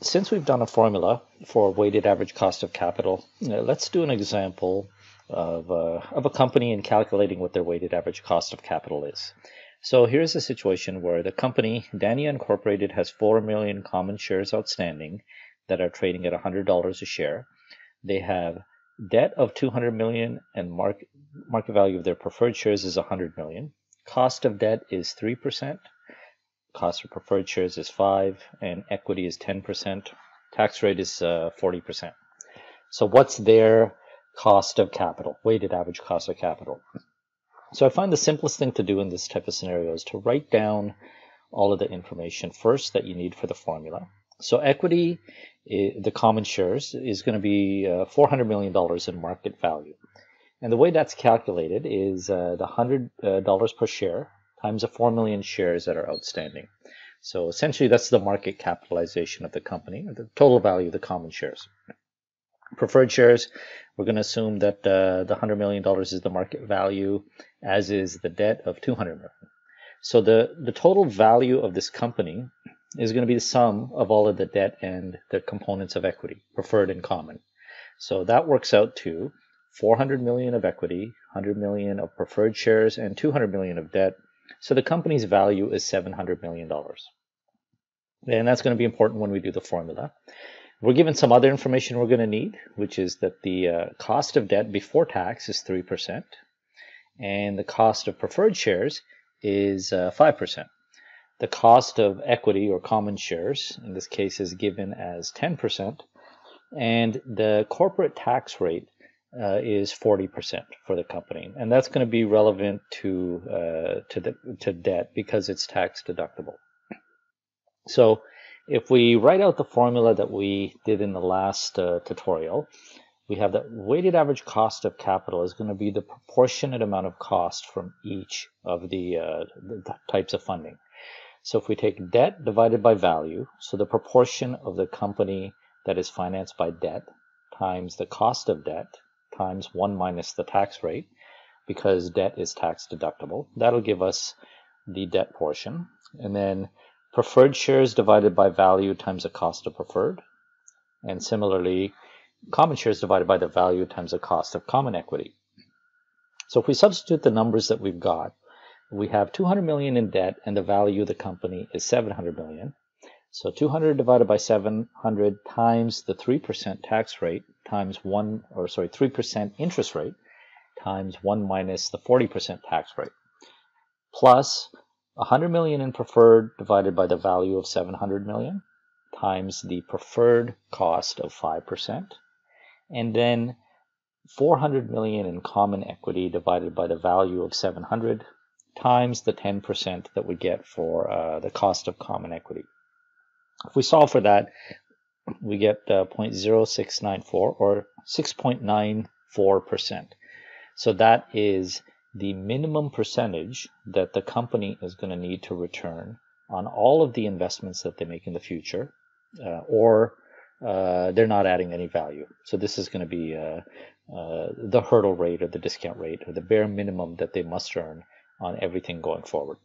since we've done a formula for weighted average cost of capital, let's do an example of, uh, of a company in calculating what their weighted average cost of capital is. So here's a situation where the company, Dania Incorporated, has 4 million common shares outstanding that are trading at $100 a share. They have debt of 200 million and market market value of their preferred shares is 100 million. Cost of debt is 3%. Cost of preferred shares is 5 and equity is 10%. Tax rate is uh, 40%. So what's their cost of capital, weighted average cost of capital? So I find the simplest thing to do in this type of scenario is to write down all of the information first that you need for the formula. So equity, the common shares, is going to be uh, $400 million in market value. And the way that's calculated is uh, the $100 uh, per share times the 4 million shares that are outstanding. So essentially that's the market capitalization of the company, the total value of the common shares. Preferred shares, we're going to assume that uh, the $100 million is the market value, as is the debt of 200 million. So the, the total value of this company is going to be the sum of all of the debt and the components of equity, preferred and common. So that works out to 400 million of equity, 100 million of preferred shares, and 200 million of debt. So the company's value is 700 million dollars. And that's going to be important when we do the formula. We're given some other information we're going to need, which is that the uh, cost of debt before tax is 3%, and the cost of preferred shares is uh, 5%. The cost of equity or common shares, in this case, is given as 10%, and the corporate tax rate uh, is 40% for the company, and that's going to be relevant to uh, to the to debt because it's tax deductible. So, if we write out the formula that we did in the last uh, tutorial, we have that weighted average cost of capital is going to be the proportionate amount of cost from each of the, uh, the types of funding. So if we take debt divided by value, so the proportion of the company that is financed by debt times the cost of debt times 1 minus the tax rate, because debt is tax deductible. That'll give us the debt portion. And then preferred shares divided by value times the cost of preferred. And similarly, common shares divided by the value times the cost of common equity. So if we substitute the numbers that we've got, we have 200 million in debt and the value of the company is 700 million. So 200 divided by 700 times the 3% tax rate times 1, or sorry, 3% interest rate times 1 minus the 40% tax rate plus 100 million in preferred divided by the value of 700 million times the preferred cost of 5% and then 400 million in common equity divided by the value of 700 times the 10% that we get for uh, the cost of common equity. If we solve for that, we get uh, 0.0694 or 6.94%. So that is the minimum percentage that the company is going to need to return on all of the investments that they make in the future, uh, or uh, they're not adding any value. So this is going to be uh, uh, the hurdle rate or the discount rate or the bare minimum that they must earn on everything going forward.